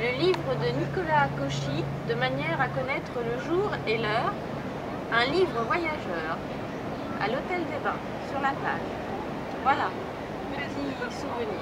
le livre de Nicolas Cauchy, De manière à connaître le jour et l'heure, un livre voyageur, à l'Hôtel des Bains, sur la plage. Voilà, petit souvenir.